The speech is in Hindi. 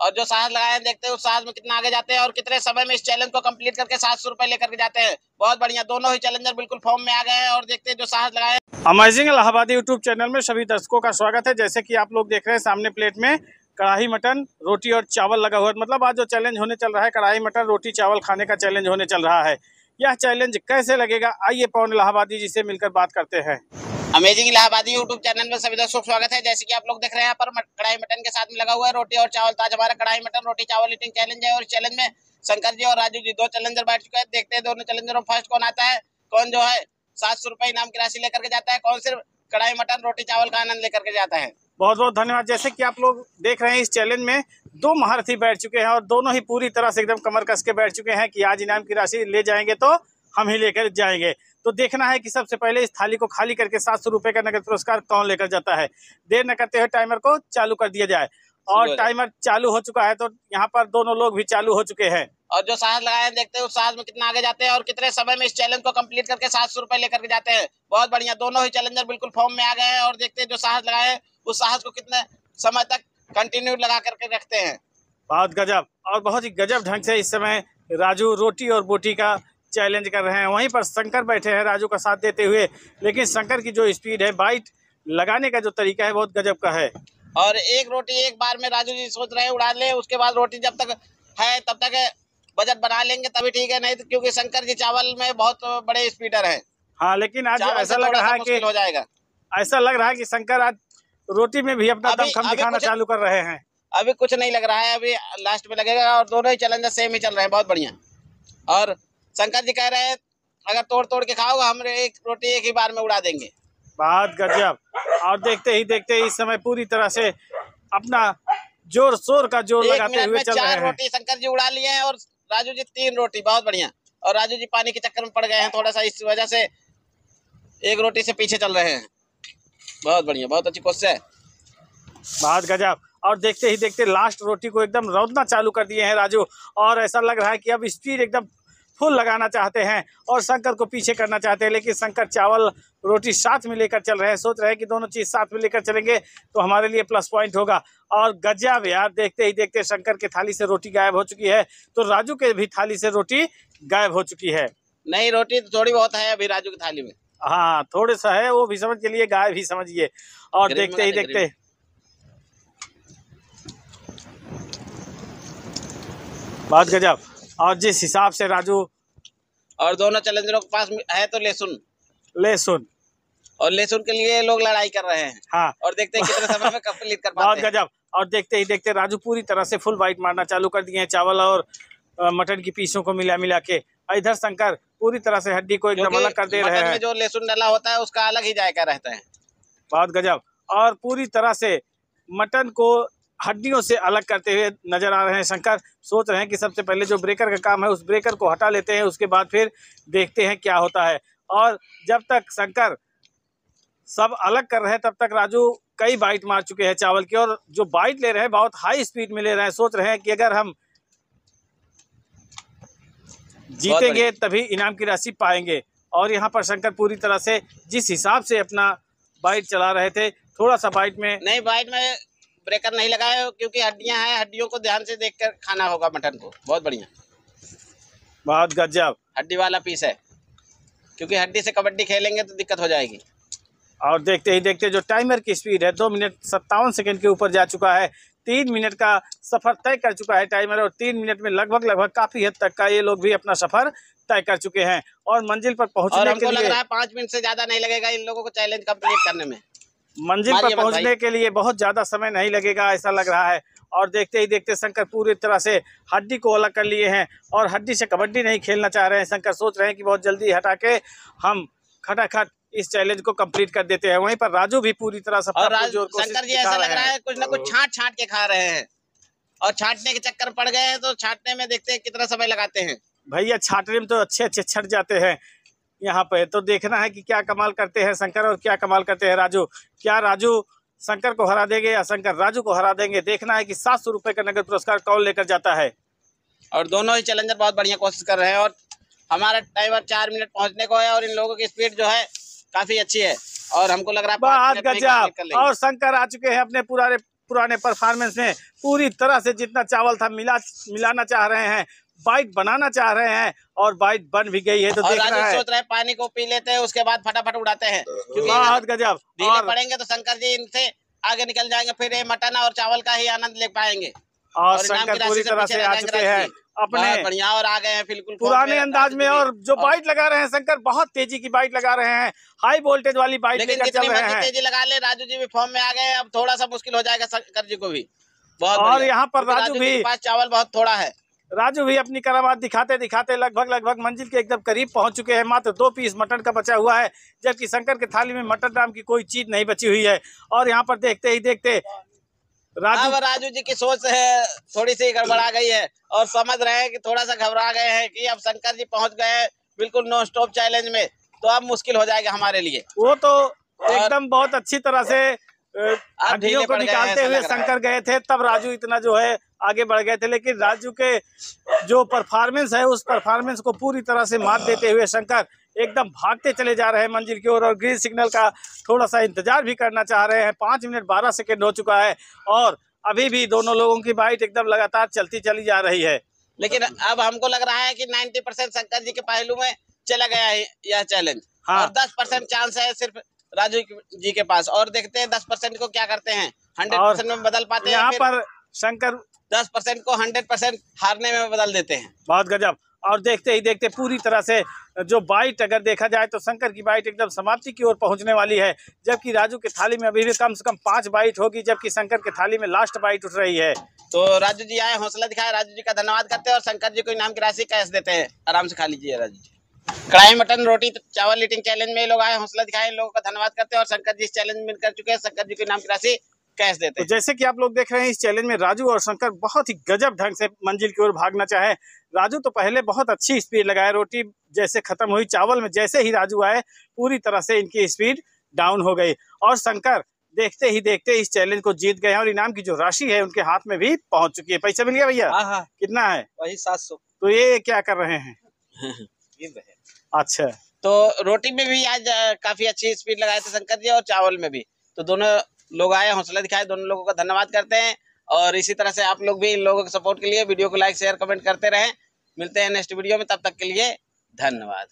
और जो साहस लगाए देखते हैं उस साहस में कितना आगे जाते हैं और कितने समय में इस चैलेंज को कंप्लीट करके सात सौ रुपए लेकर जाते हैं। बहुत बढ़िया, दोनों ही चैलेंजर बिल्कुल फॉर्म में आ गए हैं और देखते हैं जो साहस लगाए अमेजिंग इलाहाबादी यूट्यूब चैनल में सभी दर्शकों का स्वागत है। जैसे की आप लोग देख रहे हैं, सामने प्लेट में कढ़ाई मटन, रोटी और चावल लगा हुआ है। मतलब आज जो चैलेंज होने चल रहा है, कढ़ाई मटन, रोटी, चावल खाने का चैलेंज होने चल रहा है। यह चैलेंज कैसे लगेगा? आइए पवन इलाहाबादी जी से मिलकर बात करते हैं। अमेजिंग इलाहाबादी यूट्यूब चैनल में सभी दर्शकों स्वागत है। जैसे कि आप लोग देख रहे हैं, यहाँ पर कढ़ाई मटन के साथ में लगा हुआ है रोटी और चावल। तो आज हमारा कढ़ाई मटन, रोटी, चावल ईटिंग चैलेंज है और चैलेंज में शंकर जी और राजू जी, दो चैलेंजर बैठ चुके हैं। देखते हैं दोनों चैलेंजरों में फ़र्स्ट कौन आता है, कौन जो है सात सौ रुपए इनाम की राशि लेकर के जाता है, कौन सिर्फ़ कढ़ाई मटन, रोटी, चावल का आनंद लेकर के जाता है। बहुत बहुत धन्यवाद। जैसे कि आप लोग देख रहे हैं, इस चैलेंज में दो महारथी बैठ चुके हैं और दोनों ही पूरी तरह से एकदम कमर कस के बैठ चुके हैं कि आज इनाम की राशि ले जाएँगे तो हम ही लेकर जाएँगे। तो देखना है कि सबसे पहले इस थाली को खाली करके सात सौ रुपए का नगद पुरस्कार कौन लेकर जाता है? देर न करते हुए टाइमर को चालू कर दिया जाए। और। टाइमर चालू हो चुका है तो यहाँ पर दोनों लोग भी चालू हो चुके हैं। और जो साहस लगाए देखते हैं उस साहस में कितना आगे जाते हैं और कितने समय में इस चैलेंज को कंप्लीट करके सात सौ रुपए लेकर के जाते हैं। बहुत बढ़िया दोनों ही चैलेंजर बिल्कुल फॉर्म में आ गए हैं और देखते हैं जो साहस लगाए उस साहस को कितने समय तक कंटिन्यू लगा करके रखते हैं। बहुत गजब और बहुत ही गजब ढंग से इस समय राजू रोटी और बोटी का चैलेंज कर रहे हैं। वहीं पर शंकर बैठे हैं राजू का साथ देते हुए। लेकिन शंकर की जो स्पीड है बाइट लगाने का जो तरीका है बहुत गजब का है। और एक रोटी एक बार में राजू जी सोच रहे हैं उड़ा ले उसके बाद रोटी जब तक है तब तक बजट बना लेंगे तभी ठीक है नहीं तो क्योंकि शंकर जी चावल में बहुत बड़े स्पीडर हैं। हाँ लेकिन आज ऐसा लग रहा है कि हो जाएगा। ऐसा लग रहा है कि शंकर आज रोटी में भी अपना दमखम दिखाना चालू कर रहे हैं। अभी कुछ नहीं लग रहा है अभी लास्ट में लगेगा और दोनों ही चैलेंजर सेम ही चल रहे हैं बहुत बढ़िया। और शंकर जी कह रहे हैं अगर तोड़ तोड़ के खाओगे हम एक रोटी एक ही बार में उड़ा देंगे। बहुत गजब। और देखते ही देखते ही इस समय पूरी तरह से अपना ज़ोर शोर का ज़ोर लगाते हुए चल रहे चार हैं। रोटी शंकर जी उड़ा लिए हैं और राजू जी तीन रोटी बहुत बढ़िया। और राजू जी पानी के चक्कर में पड़ गए हैं थोड़ा सा इस वजह से एक रोटी से पीछे चल रहे हैं। बहुत बढ़िया बहुत अच्छी कोशिश है। बहुत गजब। और देखते ही देखते लास्ट रोटी को एकदम रौदना चालू कर दिए हैं राजू। और ऐसा लग रहा है कि अब स्पीड एकदम फुल लगाना चाहते हैं और शंकर को पीछे करना चाहते हैं लेकिन शंकर चावल रोटी साथ में लेकर चल रहे हैं सोच रहे हैं कि दोनों चीज़ साथ में लेकर चलेंगे तो हमारे लिए प्लस पॉइंट होगा। और गजब यार देखते ही देखते शंकर के थाली से रोटी गायब हो चुकी है तो राजू के भी थाली से रोटी गायब हो चुकी है। नहीं रोटी तो थोड़ी बहुत है अभी राजू की थाली में। हाँ थोड़े सा है वो भी समझ के लिए गायब ही समझिए। और देखते ही देखते बात गजब। और जिस हिसाब से राजू और दोनों चैलेंजरों के पास है तो लहसुन लहसुन और लहसुन के लिए लोग लड़ाई कर रहे हैं। हाँ। और देखते हैं कितने समय में कंप्लीट कर बहुत पाते हैं। गजब। और देखते ही देखते राजू पूरी तरह से फुल वाइट मारना चालू कर दिए हैं। चावल और मटन की पीसों को मिला मिला के। इधर शंकर पूरी तरह से हड्डी को एकदम अलग कर दे रहे हैं। जो लहसुन डला होता है उसका अलग ही जायका रहता है। बहुत गजब। और पूरी तरह से मटन को हड्डियों से अलग करते हुए नज़र आ रहे हैं। शंकर सोच रहे हैं कि सबसे पहले जो ब्रेकर का काम है उस ब्रेकर को हटा लेते हैं उसके बाद फिर देखते हैं क्या होता है। और जब तक शंकर सब अलग कर रहे हैं तब तक राजू कई बाइट मार चुके हैं चावल की। और जो बाइट ले रहे हैं बहुत हाई स्पीड में ले रहे हैं। सोच रहे हैं कि अगर हम जीतेंगे तभी इनाम की राशि पाएँगे। और यहाँ पर शंकर पूरी तरह से जिस हिसाब से अपना बाइट चला रहे थे थोड़ा सा बाइट में नहीं बाइट में ब्रेकर नहीं लगाए क्योंकि हड्डियाँ हैं हड्डियों को ध्यान से देखकर खाना होगा मटन को। बहुत बढ़िया। बहुत गजब। हड्डी वाला पीस है। क्योंकि हड्डी से कबड्डी खेलेंगे तो दिक्कत हो जाएगी। और देखते ही देखते जो टाइमर की स्पीड है दो मिनट सत्तावन सेकंड के ऊपर जा चुका है। तीन मिनट का सफ़र तय कर चुका है टाइमर और तीन मिनट में लगभग लगभग काफ़ी हद तक का ये लोग भी अपना सफ़र तय कर चुके हैं। और मंजिल पर और पहुँचने हमको के लग लिए रहा है पाँच मिनट से ज़्यादा नहीं लगेगा इन लोगों को चैलेंज कंप्लीट करने में। मंजिल पर पहुँचने के लिए बहुत ज़्यादा समय नहीं लगेगा ऐसा लग रहा है। और देखते ही देखते शंकर पूरी तरह से हड्डी को अलग कर लिए हैं और हड्डी से कबड्डी नहीं खेलना चाह रहे हैं। शंकर सोच रहे हैं कि बहुत जल्दी हटा के हम खटाखट इस चैलेंज को कंप्लीट कर देते हैं। वहीं पर राजू भी पूरी तरह से शंकर जी ऐसा लग रहा है। कुछ ना कुछ छाट छाट के खा रहे हैं। और छाटने के चक्कर पड़ गए हैं तो छाटने में देखते हैं कितना समय लगाते हैं। भैया छाटने में तो अच्छे अच्छे छट जाते हैं। यहाँ पे। तो देखना है कि क्या कमाल करते हैं शंकर और क्या कमाल करते हैं राजू। क्या राजू शंकर को हरा देंगे या शंकर राजू को हरा देंगे? देखना है कि सात सौ रुपये का नगद पुरस्कार कौन लेकर जाता है? और दोनों ही चैलेंजर बहुत बढ़िया कोशिश कर रहे हैं और हमारा टाइमर चार मिनट पहुँचने को है और इन लोगों की स्पीड जो है काफ़ी अच्छी है। और हमको लग रहा है बहुत गजब। और शंकर आ चुके हैं अपने पुराने पुराने परफॉर्मेंस में। पूरी तरह से जितना चावल था मिला मिलाना चाह रहे हैं। बाइट बनाना चाह रहे हैं और बाइट बन भी गई है तो और देखना राजू है। सोच रहे पानी को पी लेते हैं उसके बाद फटाफट उड़ाते हैं। बहुत गजब। और पड़ेंगे तो शंकर जी इनसे आगे निकल जाएँगे फिर ये मटन और चावल का ही आनंद ले पाएँगे। और शंकर पूरी तरह से आ चुके हैं अपने बढ़िया और आ गए हैं बिल्कुल पुराने अंदाज में और जो। बाइट लगा रहे हैं शंकर बहुत तेज़ी की बाइट लगा रहे हैं। हाई वोल्टेज वाली बाइट लेकर चल रहे हैं। तेज़ी लगा ले राजू जी भी फॉर्म में आ गए अब थोड़ा सा मुश्किल हो जाएगा शंकर जी को भी। बहुत और यहाँ पर राजू जी भी पास चावल बहुत थोड़ा है। राजू भी अपनी करामात दिखाते दिखाते लगभग लगभग मंजिल के एकदम करीब पहुँच चुके हैं। मात्र दो पीस मटन का बचा हुआ है जबकि शंकर के थाली में मटन नाम की कोई चीज़ नहीं बची हुई है। और यहाँ पर देखते ही देखते राजू राजू जी की सोच है थोड़ी सी गड़बड़ा गई है और समझ रहे हैं कि थोड़ा सा घबरा गए हैं कि अब शंकर जी पहुँच गए हैं बिल्कुल नो स्टॉप चैलेंज में तो अब मुश्किल हो जाएगा हमारे लिए। वो तो एकदम बहुत अच्छी तरह से हड्डियों को निकालते हुए। शंकर गए थे तब राजू इतना जो है आगे बढ़ गए थे लेकिन राजू के जो परफॉर्मेंस है उस परफॉर्मेंस को पूरी तरह से मात देते हुए शंकर एकदम भागते चले जा रहे हैं मंजिल की ओर और और ग्रीन सिग्नल का थोड़ा सा इंतज़ार भी करना चाह रहे हैं। पाँच मिनट बारह सेकेंड हो चुका है और अभी भी दोनों लोगों की बाइट एकदम लगातार चलती चली जा रही है। लेकिन अब हमको लग रहा है कि 90 परसेंट शंकर जी के पहलू में चला गया है यह चैलेंज हाँ। और 10 परसेंट चांस है सिर्फ़ राजू जी के पास। और देखते हैं 10 परसेंट को क्या करते हैं। 100 परसेंट में बदल पाते हैं यहाँ पर शंकर 10 परसेंट को 100 परसेंट हारने में बदल देते हैं। बहुत गजब। और देखते ही देखते पूरी तरह से जो बाइट अगर देखा जाए तो शंकर की बाइट एकदम समाप्ति की ओर पहुँचने वाली है जबकि राजू की थाली में अभी भी कम से कम पाँच बाइट होगी जबकि शंकर की थाली में लास्ट बाइट उठ रही है। तो राजू जी आए हौसला दिखाए राजू जी का धन्यवाद करते हैं और शंकर जी को इनाम की राशि कैश देते हैं। आराम से खा लीजिए राजू जी। कढ़ाई मटन रोटी चावल ईटिंग चैलेंज में लोग आए हौसला दिखाए इन लोगों का धन्यवाद करते हैं और शंकर जी इस चैलेंज में कर चुके हैं। शंकर जी को इनाम की राशि कैश देते तो हैं। जैसे कि आप लोग देख रहे हैं इस चैलेंज में राजू और शंकर बहुत ही गजब ढंग से मंजिल की ओर भागना चाहे। राजू तो पहले बहुत अच्छी स्पीड लगाए रोटी जैसे खत्म हुई चावल में जैसे ही राजू आए पूरी तरह से इनकी स्पीड डाउन हो गई। और शंकर देखते ही देखते इस चैलेंज को जीत गए हैं और इनाम की जो राशि है उनके हाथ में भी पहुँच चुकी है। पैसा मिल गया भैया? हाँ हाँ। कितना है? वही सात सौ। तो ये क्या कर रहे हैं? अच्छा। तो रोटी में भी आज काफ़ी अच्छी स्पीड लगाए थे शंकर जी और चावल में भी। तो दोनों लोग आए, हौसला दिखाए, दोनों लोगों का धन्यवाद करते हैं। और इसी तरह से आप लोग भी इन लोगों के सपोर्ट के लिए वीडियो को लाइक, शेयर, कमेंट करते रहें। मिलते हैं नेक्स्ट वीडियो में, तब तक के लिए धन्यवाद।